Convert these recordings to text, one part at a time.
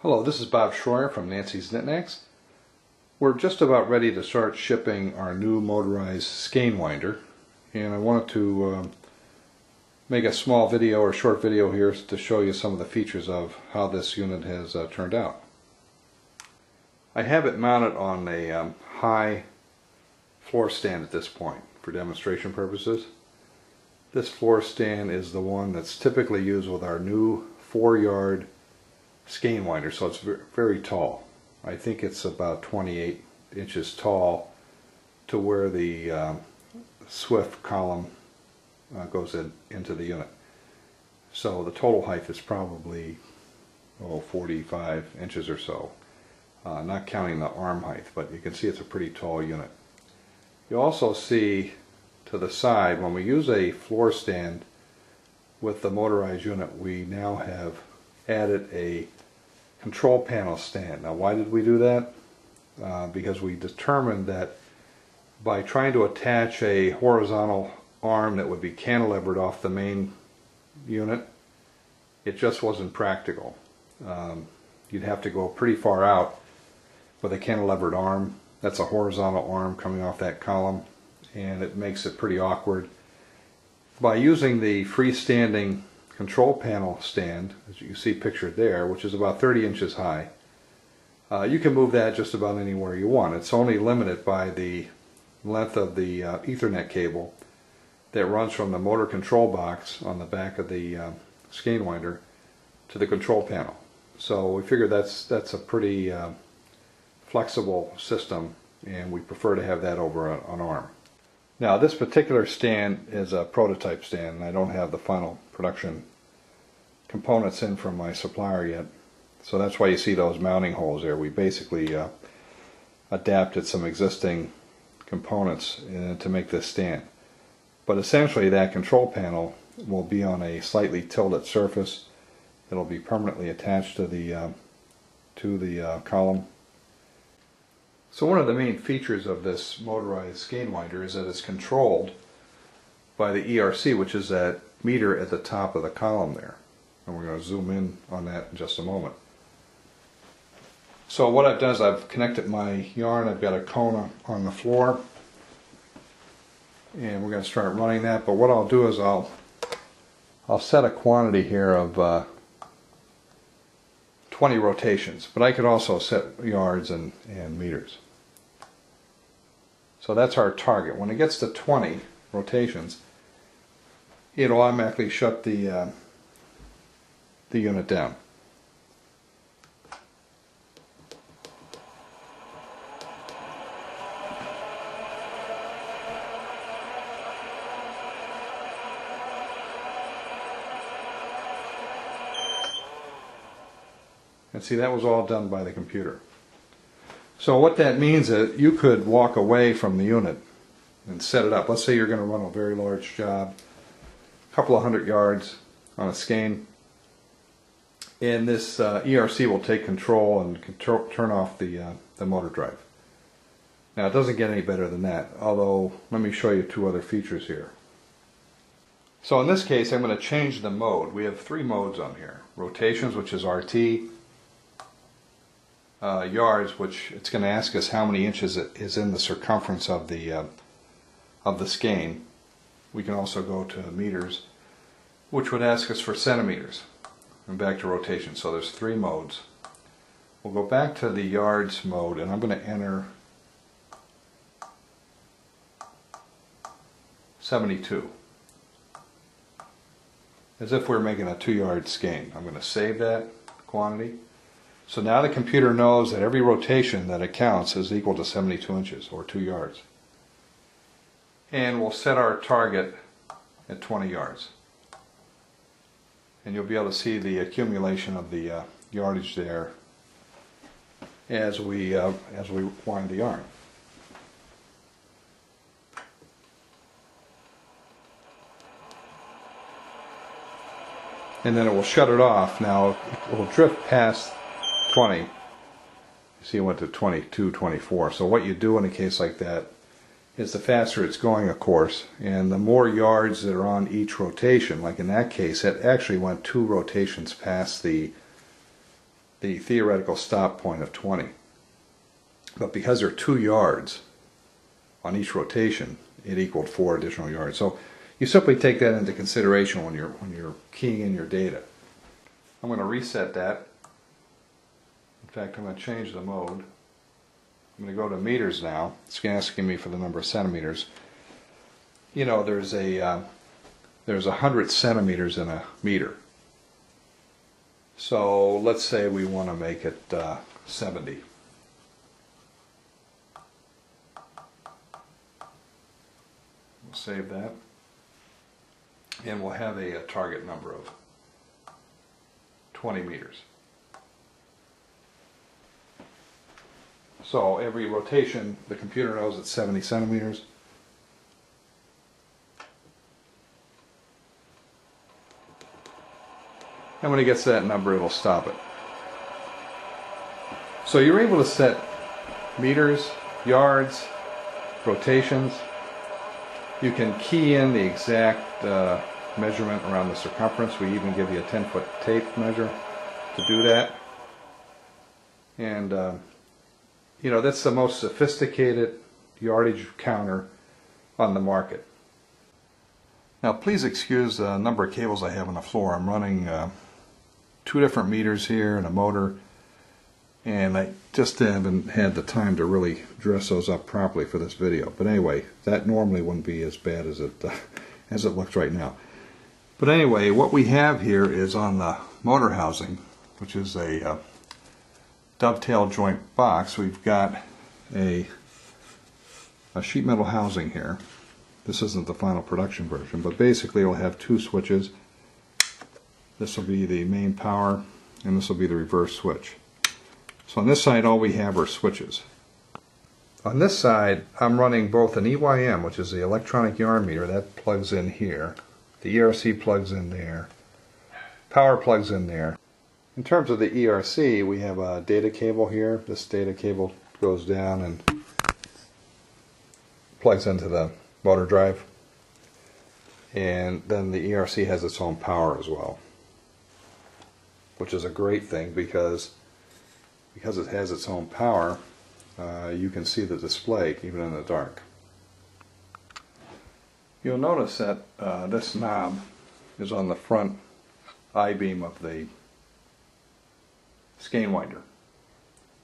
Hello, this is Bob Schroyer from Nancy's Knit Knacks. We're just about ready to start shipping our new motorized skein winder and I wanted to um, make a small video or short video here to show you some of the features of how this unit has uh, turned out. I have it mounted on a um, high floor stand at this point for demonstration purposes. This floor stand is the one that's typically used with our new four yard skein winder so it's very tall. I think it's about 28 inches tall to where the um, swift column uh, goes in, into the unit. So the total height is probably oh, 45 inches or so, uh, not counting the arm height, but you can see it's a pretty tall unit. You also see to the side, when we use a floor stand with the motorized unit, we now have added a control panel stand. Now why did we do that? Uh, because we determined that by trying to attach a horizontal arm that would be cantilevered off the main unit, it just wasn't practical. Um, you'd have to go pretty far out with a cantilevered arm. That's a horizontal arm coming off that column and it makes it pretty awkward. By using the freestanding control panel stand, as you see pictured there, which is about 30 inches high, uh, you can move that just about anywhere you want. It's only limited by the length of the uh, Ethernet cable that runs from the motor control box on the back of the uh, skein winder to the control panel. So we figured that's that's a pretty uh, flexible system and we prefer to have that over an arm. Now this particular stand is a prototype stand and I don't have the final production components in from my supplier yet. So that's why you see those mounting holes there. We basically uh, adapted some existing components uh, to make this stand. But essentially that control panel will be on a slightly tilted surface. It'll be permanently attached to the uh, to the uh, column. So one of the main features of this motorized skein winder is that it's controlled by the ERC, which is that meter at the top of the column there. And we're going to zoom in on that in just a moment. So what I've done is I've connected my yarn, I've got a cone on the floor and we're going to start running that but what I'll do is I'll I'll set a quantity here of uh, 20 rotations but I could also set yards and, and meters. So that's our target. When it gets to 20 rotations it'll automatically shut the uh, the unit down. And see, that was all done by the computer. So what that means is you could walk away from the unit and set it up. Let's say you're going to run a very large job, a couple of hundred yards on a skein, and this uh, ERC will take control and control, turn off the, uh, the motor drive. Now it doesn't get any better than that, although let me show you two other features here. So in this case I'm going to change the mode. We have three modes on here. Rotations, which is RT, uh, yards, which it's going to ask us how many inches it is in the circumference of the uh, of the skein. We can also go to meters, which would ask us for centimeters, and back to rotation. So there's three modes. We'll go back to the yards mode, and I'm going to enter 72. As if we we're making a two-yard skein. I'm going to save that quantity. So now the computer knows that every rotation that it counts is equal to 72 inches or 2 yards. And we'll set our target at 20 yards. And you'll be able to see the accumulation of the uh, yardage there as we, uh, as we wind the yarn. And then it will shut it off. Now it will drift past 20. You see it went to 22, 24. So what you do in a case like that is the faster it's going, of course, and the more yards that are on each rotation. Like in that case, it actually went two rotations past the the theoretical stop point of 20. But because there are two yards on each rotation, it equaled four additional yards. So you simply take that into consideration when you're when you're keying in your data. I'm going to reset that. Fact, I'm going to change the mode. I'm going to go to meters now. It's asking me for the number of centimeters. You know, there's a uh, there's a hundred centimeters in a meter. So let's say we want to make it uh, 70. We'll save that. And we'll have a, a target number of 20 meters. So every rotation, the computer knows it's 70 centimeters. And when it gets to that number, it'll stop it. So you're able to set meters, yards, rotations. You can key in the exact uh, measurement around the circumference. We even give you a 10 foot tape measure to do that. And uh, you know, that's the most sophisticated yardage counter on the market. Now please excuse the number of cables I have on the floor. I'm running uh, two different meters here and a motor and I just haven't had the time to really dress those up properly for this video. But anyway, that normally wouldn't be as bad as it uh, as it looks right now. But anyway, what we have here is on the motor housing, which is a uh, dovetail joint box, we've got a, a sheet metal housing here. This isn't the final production version, but basically it'll have two switches. This will be the main power, and this will be the reverse switch. So on this side, all we have are switches. On this side, I'm running both an EYM, which is the electronic yarn meter, that plugs in here. The ERC plugs in there. Power plugs in there. In terms of the ERC, we have a data cable here. This data cable goes down and plugs into the motor drive. And then the ERC has its own power as well, which is a great thing because because it has its own power, uh, you can see the display even in the dark. You'll notice that uh, this knob is on the front I-beam of the skein winder.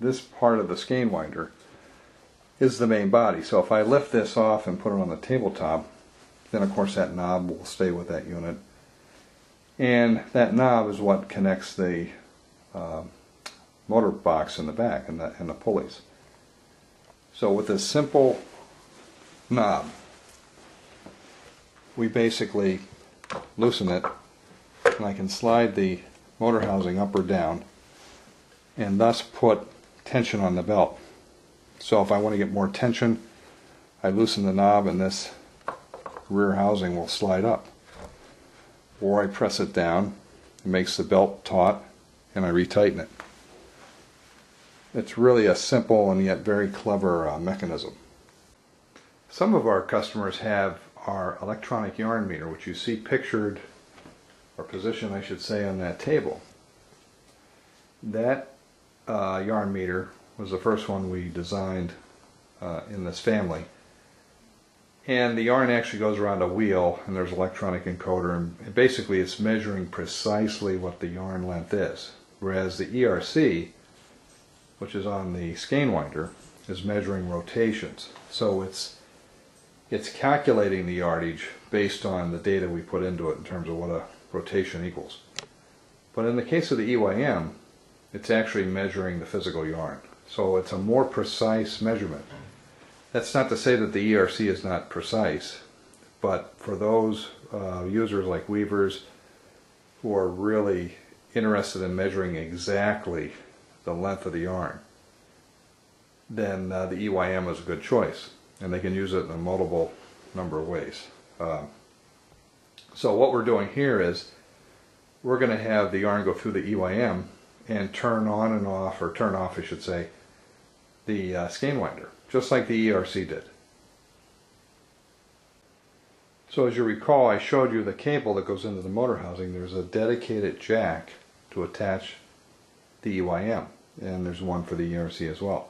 This part of the skein winder is the main body. So if I lift this off and put it on the tabletop, then of course that knob will stay with that unit. And that knob is what connects the uh, motor box in the back and the, and the pulleys. So with this simple knob, we basically loosen it and I can slide the motor housing up or down and thus put tension on the belt. So if I want to get more tension, I loosen the knob and this rear housing will slide up. Or I press it down, it makes the belt taut, and I retighten it. It's really a simple and yet very clever uh, mechanism. Some of our customers have our electronic yarn meter, which you see pictured, or positioned I should say, on that table. That uh, yarn meter was the first one we designed uh, in this family. And the yarn actually goes around a wheel and there's electronic encoder and basically it's measuring precisely what the yarn length is. Whereas the ERC, which is on the skein winder, is measuring rotations. So it's it's calculating the yardage based on the data we put into it in terms of what a rotation equals. But in the case of the EYM, it's actually measuring the physical yarn. So it's a more precise measurement. That's not to say that the ERC is not precise, but for those uh, users like weavers who are really interested in measuring exactly the length of the yarn, then uh, the EYM is a good choice. And they can use it in a multiple number of ways. Uh, so what we're doing here is we're going to have the yarn go through the EYM and turn on and off, or turn off I should say, the uh, skein winder, just like the ERC did. So as you recall, I showed you the cable that goes into the motor housing. There's a dedicated jack to attach the EYM, and there's one for the ERC as well.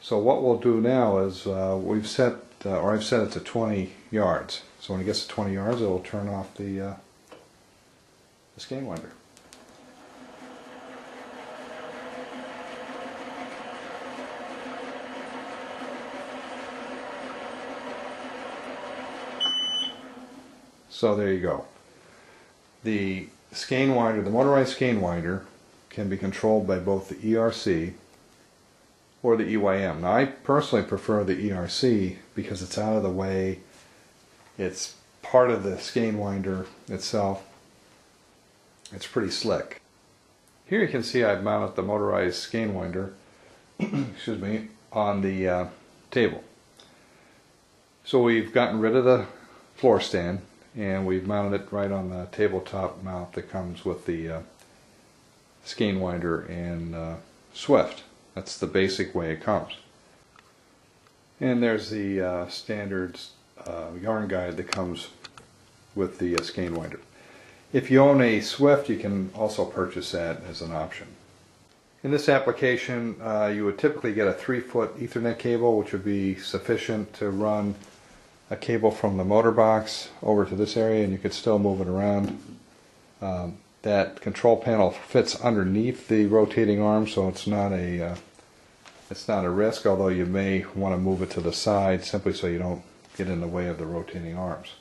So what we'll do now is uh, we've set, uh, or I've set it to 20 yards. So when it gets to 20 yards, it'll turn off the, uh, the skein winder. So there you go. The skein winder, the motorized skein winder, can be controlled by both the ERC or the EYM. Now I personally prefer the ERC because it's out of the way. It's part of the skein winder itself. It's pretty slick. Here you can see I've mounted the motorized skein winder, excuse me, on the uh, table. So we've gotten rid of the floor stand and we've mounted it right on the tabletop mount that comes with the uh, skein winder and uh, Swift. That's the basic way it comes. And there's the uh, standard uh, yarn guide that comes with the uh, skein winder. If you own a Swift, you can also purchase that as an option. In this application, uh, you would typically get a 3-foot Ethernet cable, which would be sufficient to run a cable from the motor box over to this area, and you could still move it around. Um, that control panel fits underneath the rotating arm, so it's not a uh, it's not a risk, although you may want to move it to the side simply so you don't get in the way of the rotating arms.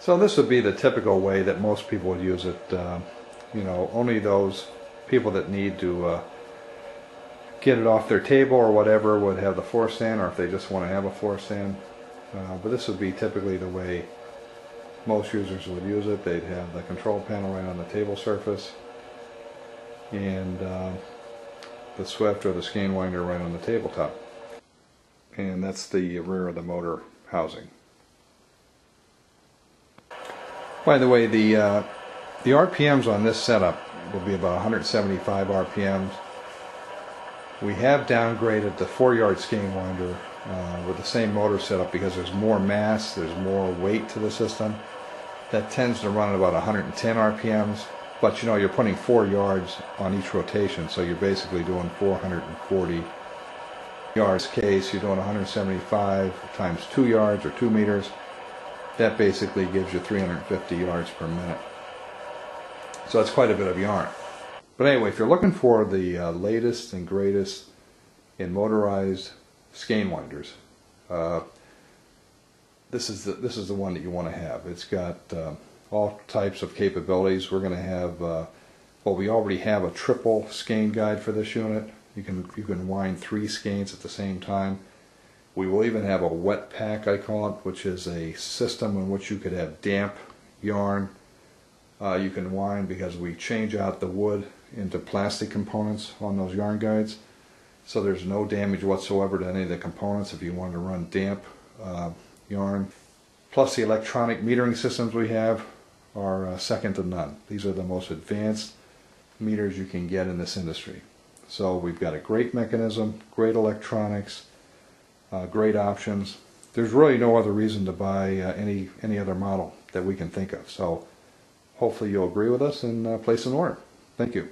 So this would be the typical way that most people would use it. Uh, you know, only those people that need to uh, get it off their table or whatever would have the floor stand, or if they just want to have a floor stand. Uh, but this would be typically the way most users would use it. They'd have the control panel right on the table surface, and uh, the Swift or the skein winder right on the tabletop. And that's the rear of the motor housing. By the way, the uh, the RPMs on this setup will be about 175 RPMs. We have downgraded the four-yard skein winder uh, with the same motor setup because there's more mass, there's more weight to the system. That tends to run at about 110 RPMs. But you know, you're putting four yards on each rotation, so you're basically doing 440 yards case. You're doing 175 times two yards or two meters. That basically gives you 350 yards per minute. So that's quite a bit of yarn. But anyway, if you're looking for the uh, latest and greatest in motorized skein winders, uh, this is the this is the one that you want to have. It's got uh, all types of capabilities. We're going to have, uh, well, we already have a triple skein guide for this unit. You can, you can wind three skeins at the same time. We will even have a wet pack, I call it, which is a system in which you could have damp yarn. Uh, you can wind because we change out the wood into plastic components on those yarn guides. So there's no damage whatsoever to any of the components if you want to run damp uh, yarn. Plus the electronic metering systems we have are uh, second to none. These are the most advanced meters you can get in this industry. So we've got a great mechanism, great electronics, uh, great options. There's really no other reason to buy uh, any any other model that we can think of. So hopefully you'll agree with us and uh, place an order. Thank you.